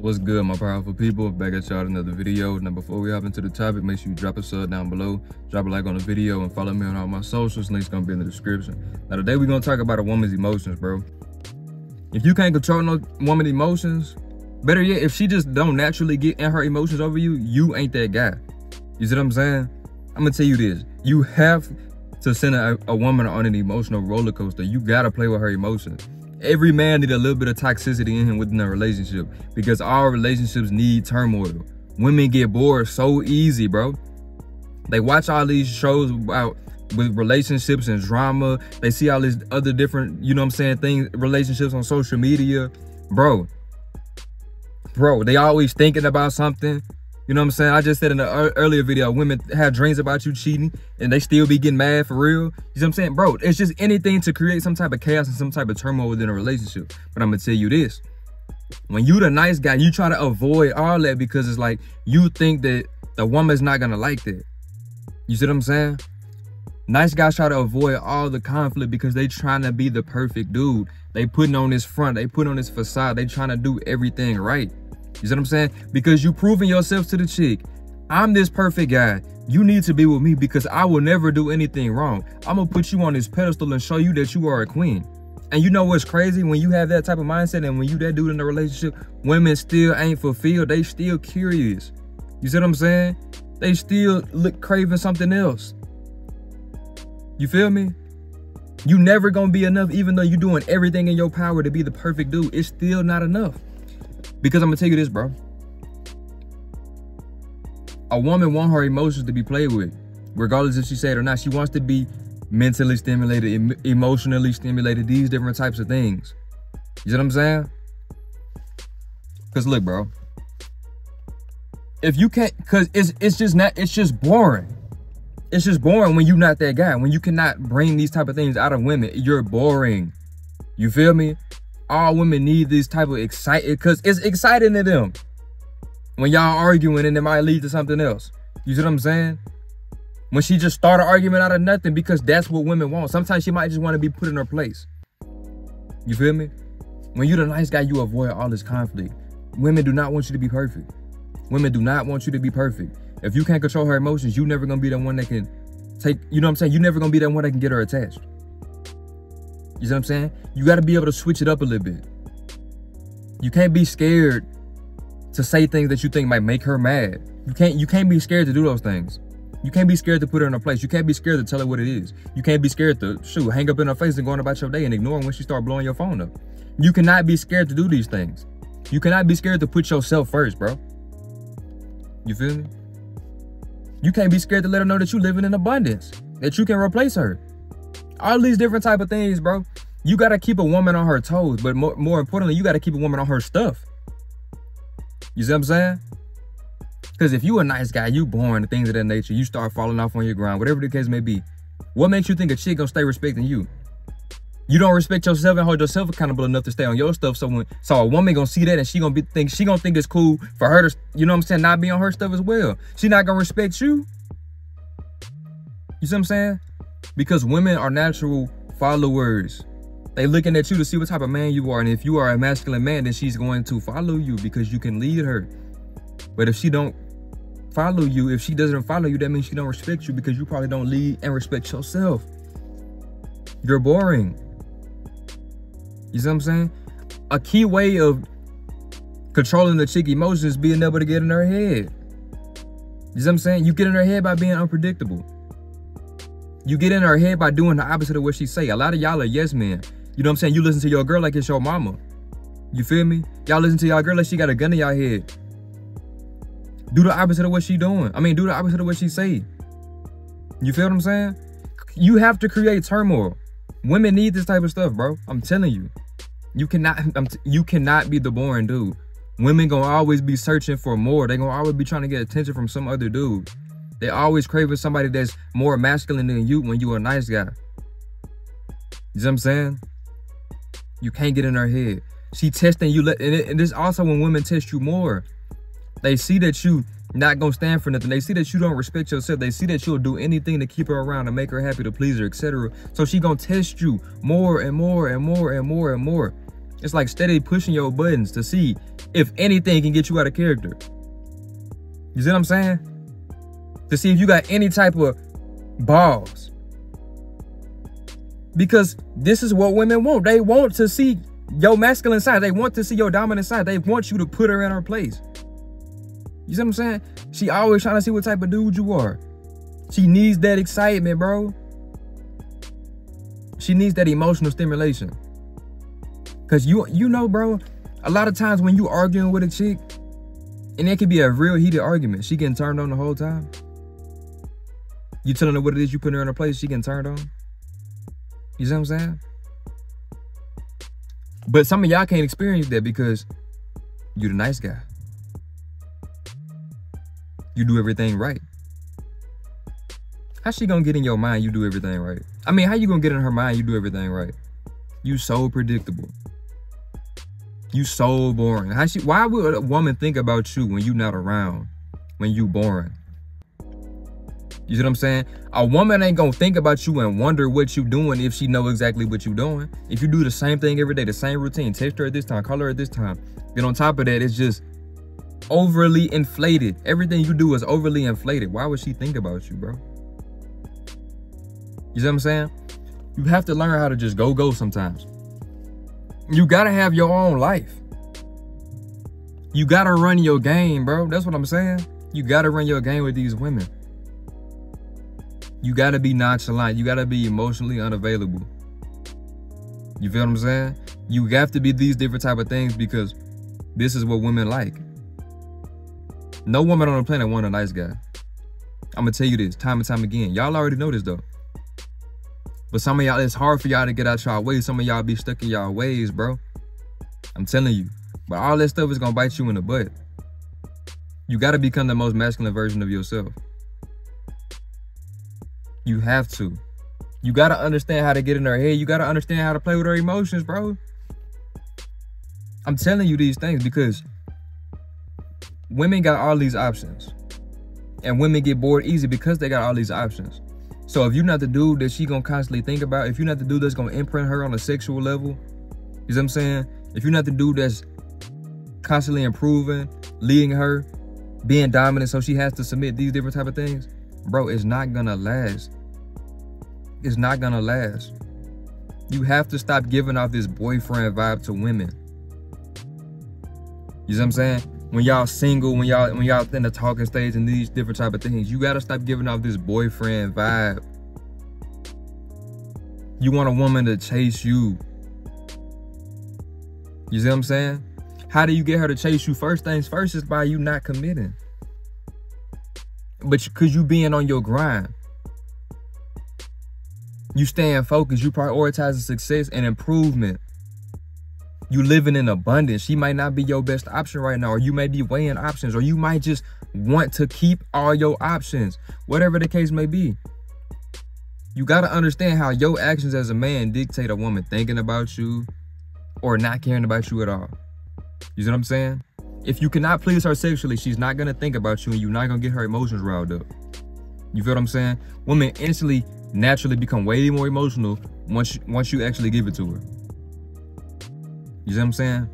What's good, my powerful people? Back at y'all another video. Now, before we hop into the topic, make sure you drop a sub down below, drop a like on the video, and follow me on all my socials. Links gonna be in the description. Now, today we're gonna talk about a woman's emotions, bro. If you can't control no woman emotions, better yet, if she just don't naturally get in her emotions over you, you ain't that guy. You see what I'm saying? I'm gonna tell you this. You have to send a, a woman on an emotional roller coaster. You gotta play with her emotions every man need a little bit of toxicity in him within a relationship because all relationships need turmoil. Women get bored so easy, bro. They watch all these shows about with relationships and drama. They see all these other different, you know what I'm saying, things, relationships on social media. Bro, bro, they always thinking about something. You know what I'm saying? I just said in the earlier video, women have dreams about you cheating and they still be getting mad for real. You know what I'm saying? Bro, it's just anything to create some type of chaos and some type of turmoil within a relationship. But I'm gonna tell you this. When you the nice guy, you try to avoid all that because it's like you think that the woman's not gonna like that. You see what I'm saying? Nice guys try to avoid all the conflict because they trying to be the perfect dude. They putting on this front, they put on this facade, they trying to do everything right. You see what I'm saying? Because you proving yourself to the chick. I'm this perfect guy. You need to be with me because I will never do anything wrong. I'm gonna put you on this pedestal and show you that you are a queen. And you know what's crazy? When you have that type of mindset and when you that dude in a relationship, women still ain't fulfilled. They still curious. You see what I'm saying? They still look craving something else. You feel me? You never gonna be enough even though you're doing everything in your power to be the perfect dude. It's still not enough. Because I'm gonna tell you this, bro. A woman want her emotions to be played with, regardless if she say it or not. She wants to be mentally stimulated, em emotionally stimulated, these different types of things. You know what I'm saying? Cause look, bro. If you can't, cause it's it's just not, it's just boring. It's just boring when you're not that guy. When you cannot bring these type of things out of women, you're boring. You feel me? All women need this type of excitement because it's exciting to them when y'all arguing and it might lead to something else. You see what I'm saying? When she just start an argument out of nothing because that's what women want. Sometimes she might just want to be put in her place. You feel me? When you're the nice guy, you avoid all this conflict. Women do not want you to be perfect. Women do not want you to be perfect. If you can't control her emotions, you never gonna be the one that can take, you know what I'm saying? You never gonna be that one that can get her attached. You see what I'm saying? You got to be able to switch it up a little bit. You can't be scared to say things that you think might make her mad. You can't you can't be scared to do those things. You can't be scared to put her in a place. You can't be scared to tell her what it is. You can't be scared to shoot, hang up in her face and going about your day and ignoring when she start blowing your phone up. You cannot be scared to do these things. You cannot be scared to put yourself first, bro. You feel me? You can't be scared to let her know that you're living in abundance, that you can replace her all these different type of things, bro. You gotta keep a woman on her toes, but more, more importantly, you gotta keep a woman on her stuff. You see what I'm saying? Because if you a nice guy, you born things of that nature, you start falling off on your grind, whatever the case may be. What makes you think a chick gonna stay respecting you? You don't respect yourself and hold yourself accountable enough to stay on your stuff. So when so a woman gonna see that and she gonna be think she gonna think it's cool for her to, you know what I'm saying, not be on her stuff as well. She not gonna respect you. You see what I'm saying? Because women are natural followers. They looking at you to see what type of man you are. And if you are a masculine man, then she's going to follow you because you can lead her. But if she don't follow you, if she doesn't follow you, that means she don't respect you because you probably don't lead and respect yourself. You're boring. You see what I'm saying? A key way of controlling the chick emotions being able to get in her head. You see what I'm saying? You get in her head by being unpredictable. You get in her head by doing the opposite of what she say. A lot of y'all are yes men. You know what I'm saying? You listen to your girl like it's your mama. You feel me? Y'all listen to y'all girl like she got a gun in y'all head. Do the opposite of what she doing. I mean, do the opposite of what she say. You feel what I'm saying? You have to create turmoil. Women need this type of stuff, bro. I'm telling you. You cannot you cannot be the boring dude. Women gonna always be searching for more. They gonna always be trying to get attention from some other dude. They always craving somebody that's more masculine than you when you are a nice guy. You know what I'm saying? You can't get in her head. She testing you, and, it, and this also when women test you more. They see that you not gonna stand for nothing. They see that you don't respect yourself. They see that you'll do anything to keep her around, to make her happy, to please her, etc. So she gonna test you more and more and more and more and more. It's like steady pushing your buttons to see if anything can get you out of character. You see what I'm saying? To see if you got any type of balls. Because this is what women want. They want to see your masculine side. They want to see your dominant side. They want you to put her in her place. You see what I'm saying? She always trying to see what type of dude you are. She needs that excitement, bro. She needs that emotional stimulation. Cause you you know, bro, a lot of times when you arguing with a chick, and it could be a real heated argument, she getting turned on the whole time. You telling her what it is, you putting her in her place, she getting turned on. You see what I'm saying? But some of y'all can't experience that because you're the nice guy. You do everything right. How she gonna get in your mind you do everything right? I mean, how you gonna get in her mind you do everything right? You so predictable. You so boring. How she why would a woman think about you when you not around? When you boring? You see what I'm saying? A woman ain't gonna think about you and wonder what you doing if she know exactly what you doing. If you do the same thing every day, the same routine, text her at this time, call her at this time. Then on top of that, it's just overly inflated. Everything you do is overly inflated. Why would she think about you, bro? You see what I'm saying? You have to learn how to just go go sometimes. You gotta have your own life. You gotta run your game, bro. That's what I'm saying. You gotta run your game with these women. You gotta be nonchalant. You gotta be emotionally unavailable. You feel what I'm saying? You have to be these different type of things because this is what women like. No woman on the planet want a nice guy. I'm gonna tell you this time and time again. Y'all already know this though. But some of y'all, it's hard for y'all to get out y'all ways. Some of y'all be stuck in y'all ways, bro. I'm telling you. But all that stuff is gonna bite you in the butt. You gotta become the most masculine version of yourself. You have to. You gotta understand how to get in her head. You gotta understand how to play with her emotions, bro. I'm telling you these things because women got all these options. And women get bored easy because they got all these options. So if you're not the dude that she gonna constantly think about, if you're not the dude that's gonna imprint her on a sexual level, you know what I'm saying? If you're not the dude that's constantly improving, leading her, being dominant so she has to submit these different type of things, bro, it's not gonna last. It's not gonna last. You have to stop giving off this boyfriend vibe to women. You know what I'm saying? when y'all single, when y'all when y'all in the talking stage and these different type of things, you gotta stop giving off this boyfriend vibe. You want a woman to chase you. You see what I'm saying? How do you get her to chase you? First things first is by you not committing. But cause you being on your grind. You staying focused, you prioritizing success and improvement you living in abundance. She might not be your best option right now, or you may be weighing options, or you might just want to keep all your options, whatever the case may be. You got to understand how your actions as a man dictate a woman thinking about you or not caring about you at all. You see what I'm saying? If you cannot please her sexually, she's not going to think about you and you're not going to get her emotions riled up. You feel what I'm saying? Women instantly, naturally become way more emotional once, once you actually give it to her. You see what I'm saying?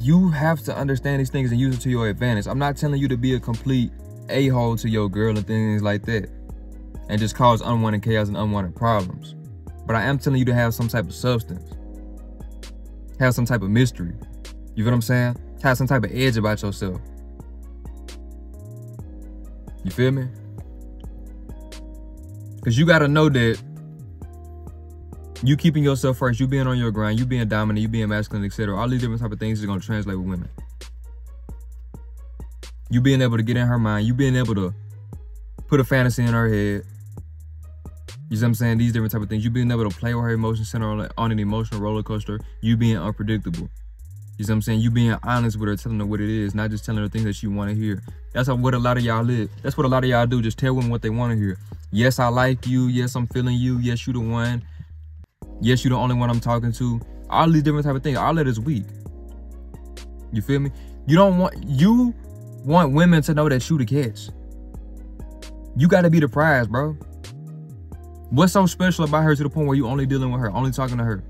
You have to understand these things and use it to your advantage. I'm not telling you to be a complete a-hole to your girl and things like that. And just cause unwanted chaos and unwanted problems. But I am telling you to have some type of substance. Have some type of mystery. You feel what I'm saying? Have some type of edge about yourself. You feel me? Because you got to know that you keeping yourself first, you being on your grind, you being dominant, you being masculine, etc. All these different type of things is gonna translate with women. You being able to get in her mind, you being able to put a fantasy in her head. You see what I'm saying? These different type of things. You being able to play with her emotions, center on, on an emotional roller coaster. You being unpredictable. You see what I'm saying? You being honest with her, telling her what it is, not just telling her things that she want to hear. That's what a lot of y'all live. That's what a lot of y'all do. Just tell women what they want to hear. Yes, I like you. Yes, I'm feeling you. Yes, you the one. Yes, you're the only one I'm talking to. All these different type of things. All that is weak. You feel me? You don't want you want women to know that you the catch. You gotta be the prize, bro. What's so special about her to the point where you only dealing with her, only talking to her?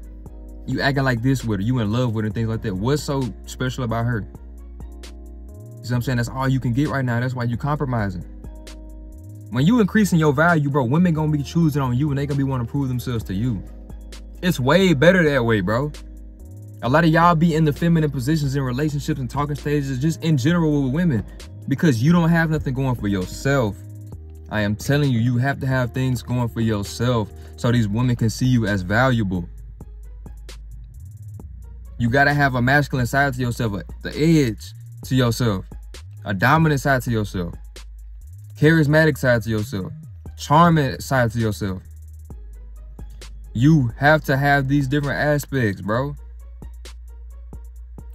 You acting like this with her, you in love with her, and things like that. What's so special about her? You see what I'm saying? That's all you can get right now. That's why you compromising. When you increasing your value, bro, women gonna be choosing on you and they gonna be wanting to prove themselves to you. It's way better that way, bro. A lot of y'all be in the feminine positions in relationships and talking stages, just in general with women, because you don't have nothing going for yourself. I am telling you, you have to have things going for yourself so these women can see you as valuable. You gotta have a masculine side to yourself, the edge to yourself, a dominant side to yourself, charismatic side to yourself, charming side to yourself. You have to have these different aspects, bro.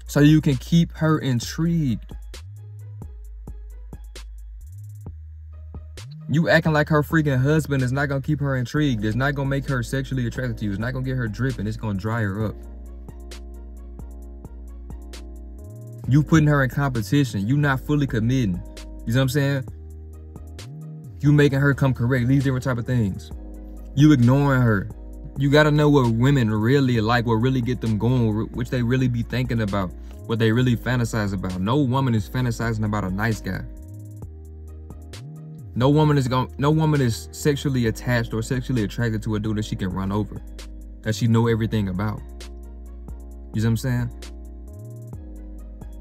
So you can keep her intrigued. You acting like her freaking husband is not gonna keep her intrigued. It's not gonna make her sexually attracted to you. It's not gonna get her dripping. It's gonna dry her up. You putting her in competition. You not fully committing. You know what I'm saying? You making her come correct. These different type of things. You ignoring her. You gotta know what women really like, what really get them going, which they really be thinking about, what they really fantasize about. No woman is fantasizing about a nice guy. No woman is going no woman is sexually attached or sexually attracted to a dude that she can run over. That she know everything about. You know what I'm saying?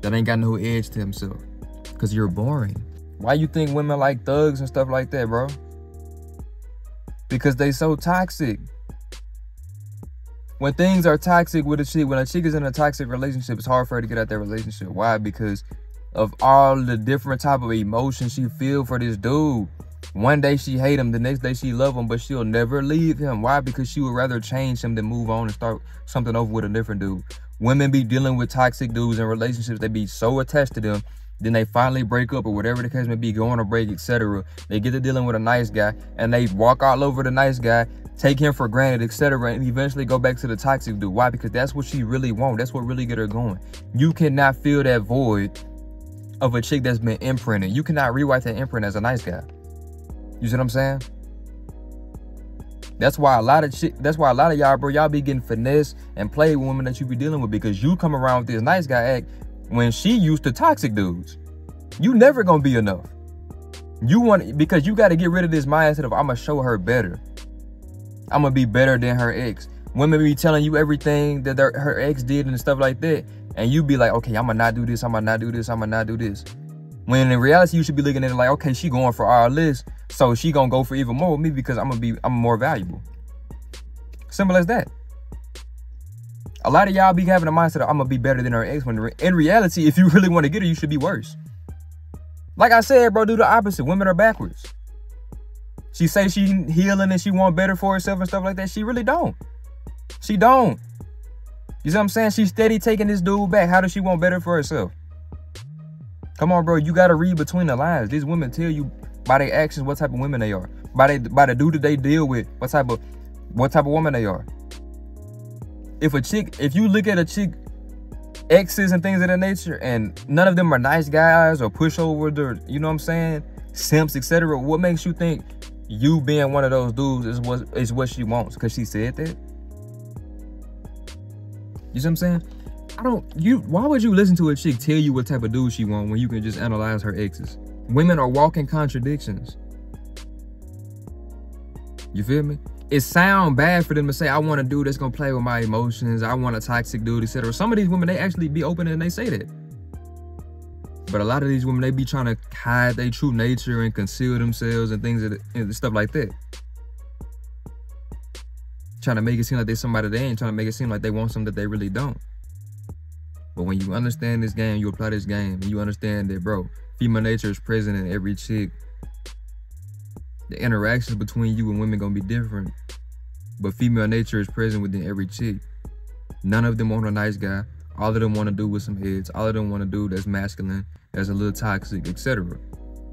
That ain't got no edge to himself. Cause you're boring. Why you think women like thugs and stuff like that, bro? Because they so toxic. When things are toxic with a chick, when a chick is in a toxic relationship, it's hard for her to get out that relationship. Why? Because of all the different type of emotions she feel for this dude. One day she hate him, the next day she love him, but she'll never leave him. Why? Because she would rather change him than move on and start something over with a different dude. Women be dealing with toxic dudes in relationships. They be so attached to them. Then they finally break up or whatever the case may be, going to break, etc. They get to dealing with a nice guy and they walk all over the nice guy, take him for granted, etc. And eventually go back to the toxic dude. Why? Because that's what she really want. That's what really get her going. You cannot fill that void of a chick that's been imprinted. You cannot rewrite that imprint as a nice guy. You see what I'm saying? That's why a lot of chick, that's why a lot of y'all, bro, y'all be getting finesse and play women that you be dealing with because you come around with this nice guy act when she used to toxic dudes. You never gonna be enough. You want because you got to get rid of this mindset of I'm gonna show her better. I'm gonna be better than her ex. Women be telling you everything that their, her ex did and stuff like that, and you be like, okay, I'm gonna not do this, I'm gonna not do this, I'm gonna not do this. When in reality, you should be looking at it like, okay, she going for our list, so she gonna go for even more with me because I'm gonna be, I'm more valuable. Simple as that. A lot of y'all be having a mindset of I'm gonna be better than her ex. When in reality, if you really want to get her, you should be worse. Like I said, bro, do the opposite. Women are backwards. She say she healing and she want better for herself and stuff like that. She really don't. She don't. You see what I'm saying? She's steady taking this dude back. How does she want better for herself? Come on, bro. You gotta read between the lines. These women tell you by their actions what type of women they are. By they by the dude that they deal with, what type of what type of woman they are. If a chick, if you look at a chick exes and things of that nature, and none of them are nice guys or pushovers or you know what I'm saying, simps, etc. What makes you think you being one of those dudes is what is what she wants? Because she said that. You see what I'm saying? I don't you why would you listen to a chick tell you what type of dude she want when you can just analyze her exes? Women are walking contradictions. You feel me? It sound bad for them to say, I want a dude that's gonna play with my emotions, I want a toxic dude, etc. Some of these women, they actually be open and they say that. But a lot of these women, they be trying to hide their true nature and conceal themselves and things and stuff like that trying to make it seem like they're somebody they ain't, trying to make it seem like they want something that they really don't. But when you understand this game, you apply this game, and you understand that, bro, female nature is present in every chick. The interactions between you and women gonna be different, but female nature is present within every chick. None of them want a nice guy. All of them want to do with some heads. All of them want to do that's masculine, that's a little toxic, etc.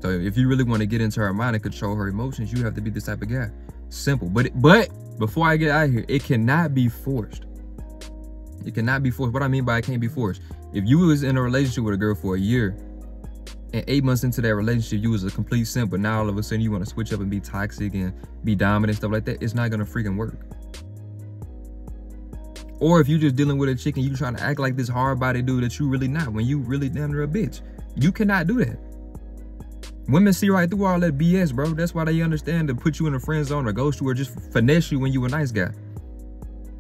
So if you really want to get into her mind and control her emotions, you have to be this type of guy. Simple. But but before I get out of here, it cannot be forced. It cannot be forced. What I mean by it can't be forced. If you was in a relationship with a girl for a year and eight months into that relationship, you was a complete simp, but now all of a sudden you want to switch up and be toxic and be dominant stuff like that. It's not gonna freaking work. Or if you just dealing with a chick and you trying to act like this hard body dude that you really not when you really damn near a bitch. You cannot do that. Women see right through all that BS, bro. That's why they understand to put you in a friend zone or ghost you or just finesse you when you a nice guy.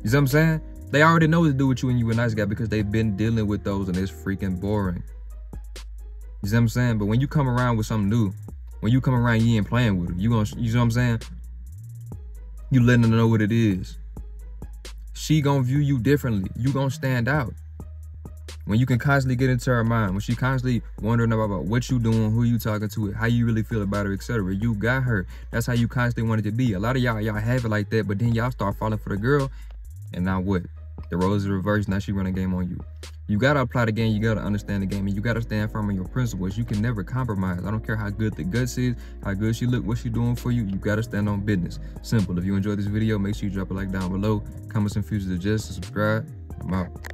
You see what I'm saying? They already know what to do with you when you a nice guy because they've been dealing with those and it's freaking boring. You see what I'm saying? But when you come around with something new, when you come around, you ain't playing with it. You gonna, you know what I'm saying? You letting them know what it is. She gonna view you differently. You gonna stand out. When you can constantly get into her mind, when she constantly wondering about what you doing, who you talking to, how you really feel about her, etc. You got her. That's how you constantly wanted to be. A lot of y'all, y'all have it like that, but then y'all start falling for the girl, and now what? The roles are reversed. Now she run a game on you. You gotta apply the game. You gotta understand the game, and you gotta stand firm on your principles. You can never compromise. I don't care how good the guts is, how good she look, what she doing for you. You gotta stand on business. Simple. If you enjoyed this video, make sure you drop a like down below. Comment some future suggestions. Subscribe. I'm out.